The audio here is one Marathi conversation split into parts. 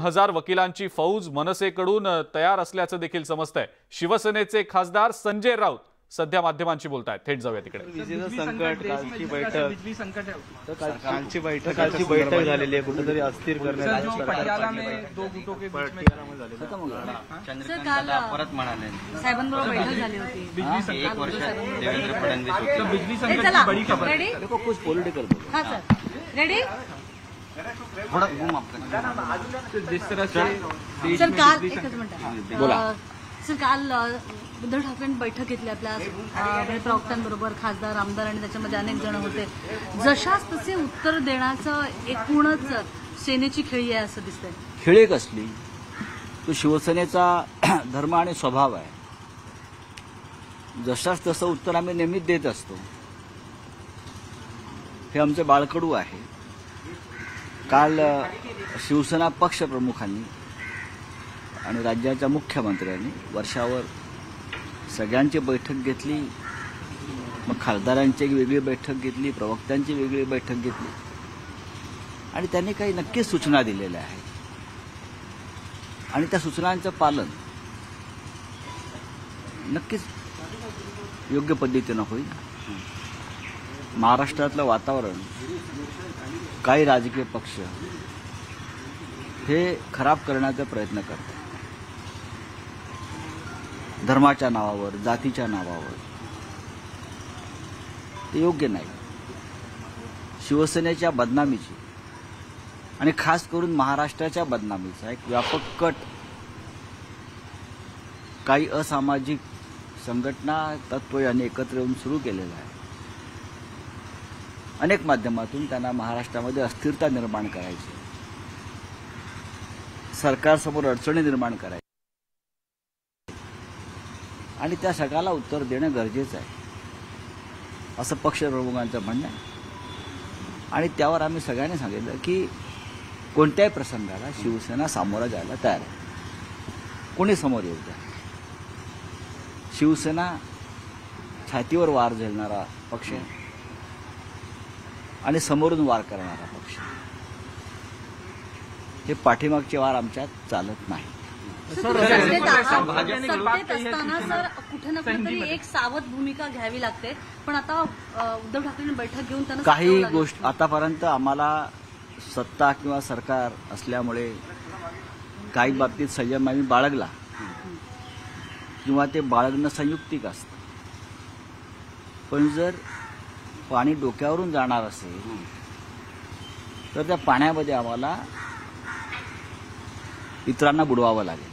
हजार वकिलांची फौज मनसेकडून तयार असल्याचं देखील समजतंय. शिवसेनेचे खासदार संजय राऊत सध्या माध्यमांशी बोलतायत. थेट जाऊया तिकडे. विजेचं संकट कालची बैठक. बिजली संकट उसमें। तर काल- कालची बैठक कालची बैठक झालेली आहे. कुठेतरी अस्थिर सर करण्यात जो आलं. पटियाला में दो गुटों के बीच में पटियालामध्ये झालेलं आहे. सर काल परत म्हणाले. साहेबांबरोबर बैठक झाली होती. बिजली संकट. एक वर्ष देवेंद्र फडणवीस होते. तो बिजली संकट चला. की बड़ी खबर रेडी देखो कुछ पॉलिटिकल हा सर. रेडी जिस तरह से देश सर काल एकच सर काल उद्धव ठाकरेंनी बैठक घेतली आपल्या प्रवक्त्यांबरोबर खासदार आमदार आणि त्याच्यामध्ये अनेक जण होते. जशाच तसे उत्तर देण्याचं एकूणच सेनेची खेळी आहे असं दिसतंय. खेळी कसली? तो शिवसेनेचा धर्म आणि स्वभाव आहे. जशाच तसं उत्तर आम्ही नेहमीच देत असतो. हे आमचे बाळकडू आहे. काल शिवसेना पक्षप्रमुखांनी आणि राज्याच्या मुख्यमंत्र्यांनी वर्षावर सगळ्यांची बैठक घेतली मग खासदारांची एक वेगळी बैठक घेतली प्रवक्त्यांची वेगळी बैठक घेतली. आणि त्यांनी काही नक्कीच सूचना दिलेल्या आहेत. आणि त्या सूचनांचं पालन नक्कीच योग्य पद्धतीनं होईल. महाराष्ट्रातलं वातावरण काही राजकीय पक्ष हे खराब करण्याचा प्रयत्न करतात. धर्माच्या नावावर जातीच्या नावावर. ते योग्य नाही. शिवसेनेच्या बदनामीची आणि खास करून महाराष्ट्राच्या बदनामीचा एक व्यापक कट काही असामाजिक संघटना तत्व यांनी एकत्र येऊन सुरू केलेलं आहे. अनेक माध्यमातून त्यांना महाराष्ट्रामध्ये अस्थिरता निर्माण करायची. सरकारसमोर अडचणी निर्माण करायची. आणि त्या सगळ्याला उत्तर देणं गरजेचं आहे. असं पक्षप्रमुखांचं म्हणणं आहे. आणि त्यावर आम्ही सगळ्यांनी सांगितलं की कोणत्याही प्रसंगाला शिवसेना सामोरा जायला तयार आहे. कोणी समोर येऊ द्या. शिवसेना छातीवर वार झेलणारा पक्ष आहे. आणि समोरून वार करणारा पक्ष. हे पाठीमागचे वार आमच्यात चालत नाही सर, सत्तेत आहात. सत्तेत असताना सर कुठे ना कुठेतरी एक सावध भूमिका घ्यावी लागते पण आता उद्धव ठाकरेंनी बैठक घेऊन त्यांना काही. गोष्ट आतापर्यंत आम्हाला सत्ता किंवा सरकार असल्यामुळे काही बाबतीत संयम आम्ही बाळगला किंवा ते बाळगणं संयुक्तिक असतं पण जर पाणी डोक्यावरून जाणार असेल तर त्या पाण्यामध्ये आम्हाला इतरांना बुडवावं लागेल.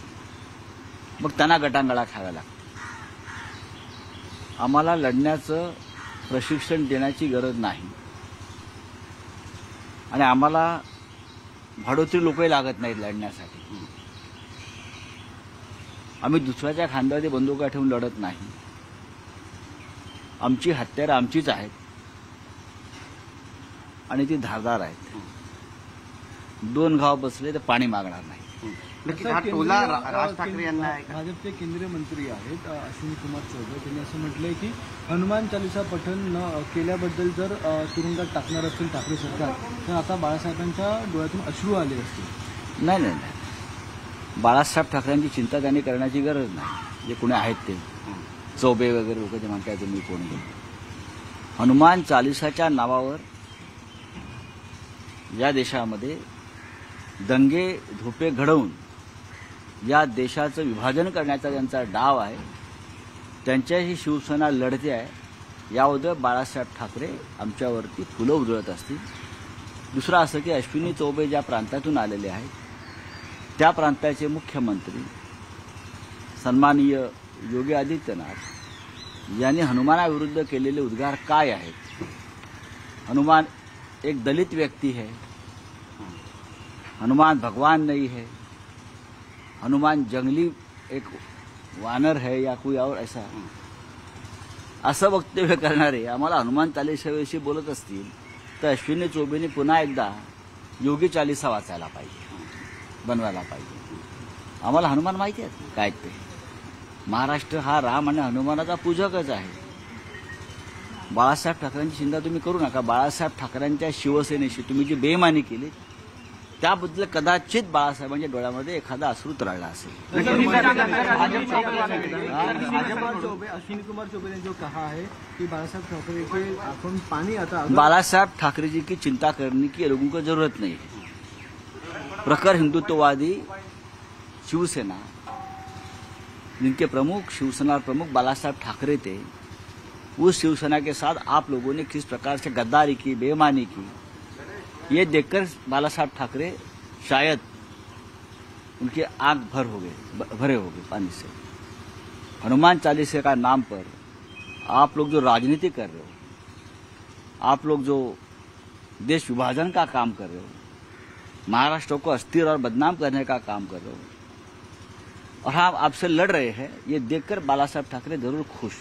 मग त्यांना गटांगळा खाव्या लागतात आम्हाला लढण्याचं प्रशिक्षण देण्याची गरज नाही. आणि आम्हाला भाडोत्री लोकही लागत नाहीत लढण्यासाठी. आम्ही दुसऱ्याच्या खांद्यावरती बंदुका ठेवून लढत नाही. आमची हत्यारं आमचीच आहेत. आणि ती धारदार आहेत. दोन घाव बसले तर पाणी मागणार नाही. नक्की हा टोला रा- राज ठाकरे यांना आहे का? भाजपचे केंद्रीय मंत्री आहेत अश्विनी कुमार चौबे त्यांनी असं म्हटलंय की हनुमान चालिसा पठण न केल्याबद्दल जर तुरुंगात टाकणार असतील ठाकरे सरकार तर आता बाळासाहेबांच्या डोळ्यातून अश्रू आले असतील. नाही नाही नाही. बाळासाहेब ठाकरेंची चिंता त्यांनी करण्याची गरज नाही. जे कोणी आहेत ते. चौबे वगैरे लोक जे म्हणताय तुम्ही कोणी? हनुमान चालिसाच्या नावावर या देशामध्ये दंगे धोपे घडवून या देशाचं विभाजन करण्याचा त्यांचा डाव आहे. त्यांच्याही शिवसेना लढते आहे. याबद्दल बाळासाहेब ठाकरे आमच्यावरती फुलं उधळत असतील. दुसरं असं की अश्विनी चौबे ज्या प्रांतातून आलेले आहेत त्या प्रांताचे मुख्यमंत्री सन्माननीय योगी आदित्यनाथ यांनी हनुमानाविरुद्ध केलेले उद्गार काय आहेत? हनुमान एक दलित व्यक्ती है हनुमान भगवान नहीं है। हनुमान जंगली एक वानर है या कोई और ऐसा। असं वक्तव्य करणारे आम्हाला हनुमान चालिसाविषयी बोलत असतील तर अश्विनी चौबेने पुन्हा एकदा योगी चालिसा वाचायला पाहिजे बनवायला पाहिजे. आम्हाला हनुमान माहिती आहेत काय ते? महाराष्ट्र हा राम आणि हनुमानाचा पूजकच आहे. बाळासाहेब ठाकरेंची चिंता तुम्ही करू नका. बाळासाहेब ठाकरेंच्या शिवसेनेशी तुम्ही जी बेमानी केली त्याबद्दल कदाचित बाळासाहेबांच्या डोळ्यामध्ये एखादा अश्रू तरळला असेल. अश्विनी कुमार चौबे ने जो कहा है कि बाळासाहेब ठाकरे के आँखों पानी आता अगर बाला ठाकरे जी की चिंता करने की लोगों को ज़रूरत नहीं. है प्रखर हिंदुत्ववादी शिवसेना जिनके प्रमुख शिवसेना प्रमुख बाला साहब ठाकरे थे उस शिवसेना के साथ आप लोगों ने किस प्रकार से गद्दारी की बेईमानी की? ये देखकर बाला साहब ठाकरे शायद उनके आँख भर हो गए भरे हो गए पानी से। हनुमान चालीसे का नाम पर आप लोग जो राजनीति कर रहे हो, आप लोग जो देश विभाजन का काम कर रहे हो, महाराष्ट्र को अस्थिर और बदनाम करने का काम कर रहे हो, और हम आपसे लड़ रहे हैं, ये देखकर बाला साहब ठाकरे ज़रूर खुश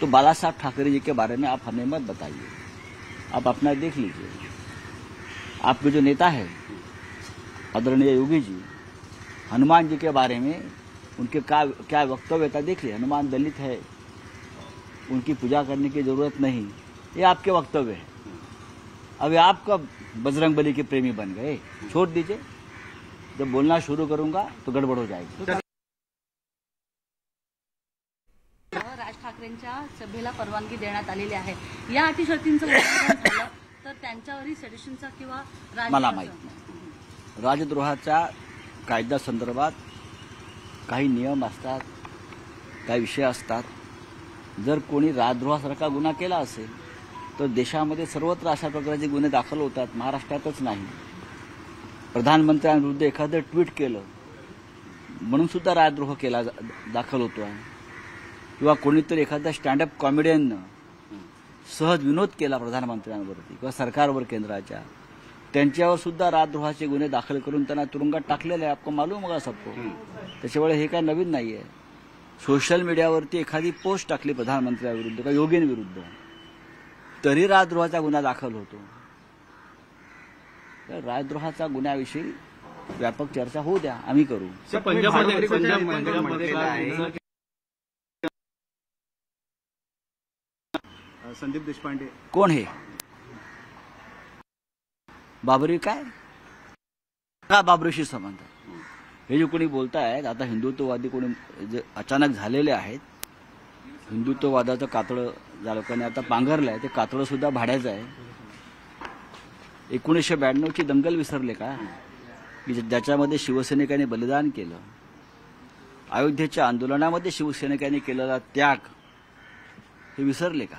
तो बाला साहब ठाकरे जी के बारे में आप हमें मत बताइए, आप अपना देख लीजिए। आपके जो नेता है, आदरणीय योगी जी, हनुमान जी के बारे में उनके क्या क्या वक्तव्य था देखिए हनुमान दलित है, उनकी पूजा करने की ज़रूरत नहीं, ये आपके वक्तव्य है। अभी आपका बजरंग बली के प्रेमी बन गए, छोड़ दीजिए। जब बोलना शुरू करूँगा तो गड़बड़ हो जाएगी। राज ठाकरेंच्या सभेला परवानगी देण्यात आलेली आहे. या तर त्यांच्यावरही सेडिशनचा किंवा मला राजद्रोहाचा- नाही. राजद्रोहाच्या कायद्यासंदर्भात काही नियम असतात काही विषय असतात. जर कोणी राजद्रोहासारखा गुन्हा केला असेल तर देशामध्ये सर्वत्र अशा प्रकारचे गुन्हे दाखल होतात महाराष्ट्रातच नाही. प्रधानमंत्र्यांविरुद्ध एखादं ट्विट केलं म्हणून सुद्धा राजद्रोह केला जा- दाखल होतो आहे किंवा कोणीतरी एखाद्या स्टँडअप कॉमेडियननं सहज विनोद केला प्रधानमंत्र्यांवरती किंवा सरकारवर केंद्राच्या. त्यांच्यावर सुद्धा राजद्रोहाचे गुन्हे दाखल करून त्यांना तुरुंगात टाकलेले आहे. आपको मालूम होगा सबको. त्याच्यामुळे हे काय नवीन नाहीये. सोशल मीडियावरती एखादी पोस्ट टाकली प्रधानमंत्र्यांविरुद्ध किंवा योगींविरुद्ध तरी राजद्रोहाचा गुन्हा दाखल होतो. तर राजद्रोहाचा गुन्ह्याविषयी व्यापक चर्चा होऊ द्या. आम्ही करू. पंजाबमध्ये पंजाब पंजाबमध्ये काय संदीप देशपांडे. कोण हे? बाबरी काय? का बाबरीशी संबंध. हे जे कोणी बोलतायत आता हिंदुत्ववादी कोणी जे अचानक झालेले आहेत हिंदुत्ववादाचं कातळं ज्या लोकांनी आता पांघरलं आहे ते कातळं सुद्धा भाड्याचं आहे. एकोणीसशे ब्याण्णवची दंगल विसरले का? की ज्याच्यामध्ये शिवसैनिकांनी बलिदान केलं अयोध्येच्या आंदोलनामध्ये शिवसैनिकांनी केलेला त्याग हे विसरले का?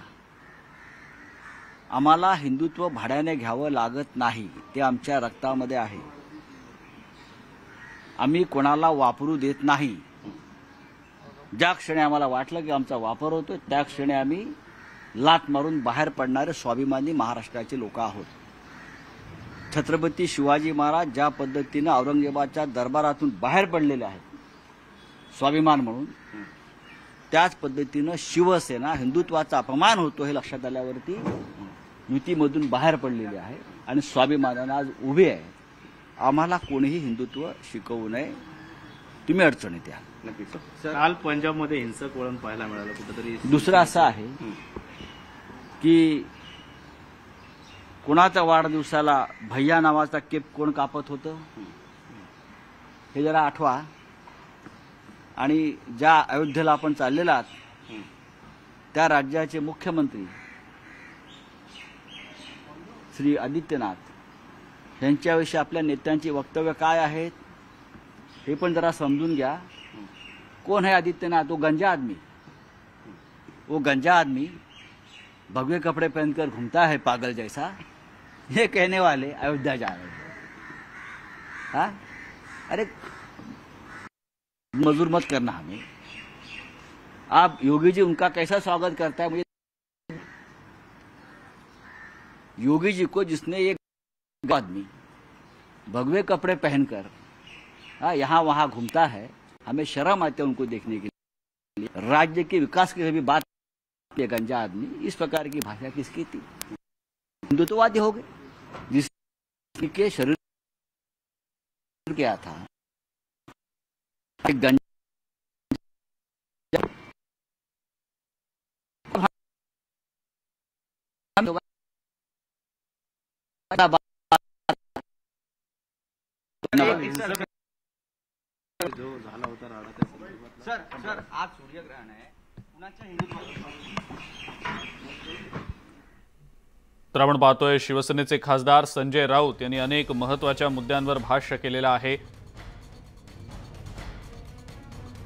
आम्हाला हिंदुत्व भाड्याने घ्यावं लागत नाही ते आमच्या रक्तामध्ये आहे. आम्ही कोणाला वापरू देत नाही. ज्या क्षणी आम्हाला वाटलं की आमचा वापर होतोय त्या क्षणी आम्ही लात मारून बाहेर पडणारे स्वाभिमानी महाराष्ट्राचे लोक आहोत. छत्रपती शिवाजी महाराज ज्या पद्धतीनं औरंगजेबाच्या दरबारातून बाहेर पडलेले आहेत स्वाभिमान म्हणून त्याच पद्धतीनं शिवसेना हिंदुत्वाचा अपमान होतो हे लक्षात आल्यावरती युतीमधून बाहेर पडलेली आहे आणि स्वाभिमानानं आज उभे आहे. आम्हाला कोणीही हिंदुत्व शिकवू नये. तुम्ही अडचणीत या. नक्कीच. काल पंजाबमध्ये हिंसक वळण पाहायला मिळालं. कुठेतरी दुसरं असं आहे की कोणाच्या वाढदिवसाला भैया नावाचा केप कोण कापत होतं? हे. जरा आठवा. आणि ज्या अयोध्येला आपण चाललेला आहात त्या राज्याचे मुख्यमंत्री श्री आदित्यनाथ. यांच्याविषयी आपल्या नेत्यांची वक्तव्य काय आहेत हे पण जरा समजून घ्या. कोण है आदित्यनाथ? वो गंजा आदमी. वो गंजा आदमी भगवे कपड़े पहनकर घूमता है पागल जैसा. ये कहने वाले अयोध्या जा रहे हैं. हाँ? अरे मजूर मत करना हमें. आप योगी जी उनका कैसा स्वागत करता है? मुझे योगी जी को जिसने एक आदमी भगवे कपड़े पहनकर हाँ यहाँ वहाँ घूमता है, हमें शर्म आती है उनको देखने के लिए। राज्य के विकास की कभी बात ये गंजा आदमी, इस प्रकार की भाषा किसकी थी? हिंदुत्ववादी हो गए, जिसके शरीर क्या था? एक गंजा जो झाला होता राडा त्या सर सर आज सूर्यग्रहण आहे कुणाच्या तर आपण पाहतोय शिवसेनेचे खासदार संजय राऊत यांनी अनेक महत्त्वाच्या मुद्द्यांवर भाष्य केलेलं आहे.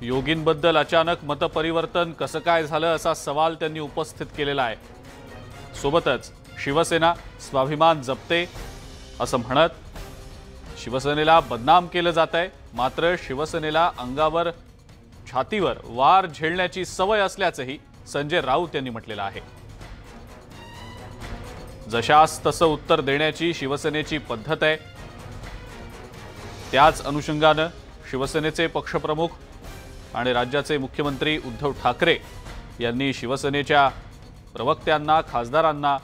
योगींबद्दल अचानक मतपरिवर्तन कसं काय झालं असा सवाल त्यांनी उपस्थित केलेला आहे. सोबतच शिवसेना स्वाभिमान जपते असं म्हणत शिवसेनेला बदनाम केलं जात आहे मात्र शिवसेनेला अंगावर छातीवर वार झेलण्याची सवय असल्याचंही संजय राऊत यांनी म्हटलेलं आहे. जशास तसं उत्तर देण्याची शिवसेनेची पद्धत आहे. त्याच अनुषंगानं शिवसेनेचे पक्षप्रमुख आणि राज्याचे मुख्यमंत्री उद्धव ठाकरे यांनी शिवसेनेच्या प्रवक्त्यांना खासदारांना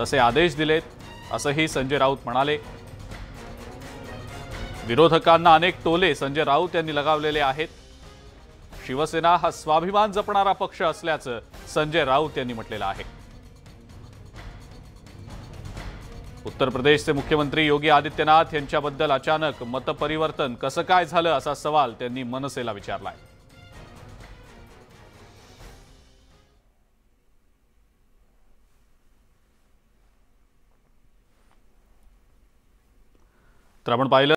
तसे आदेश दिलेत असंही संजय राऊत म्हणाले. विरोधकांना अनेक टोले संजय राऊत यांनी लगावलेले आहेत. शिवसेना हा स्वाभिमान जपणारा पक्ष असल्याचं संजय राऊत यांनी म्हटलेलं आहे. उत्तर प्रदेशचे मुख्यमंत्री योगी आदित्यनाथ यांच्याबद्दल अचानक मतपरिवर्तन कसं काय झालं असा सवाल त्यांनी मनसेला विचारलाय. तर आपण पाहिलं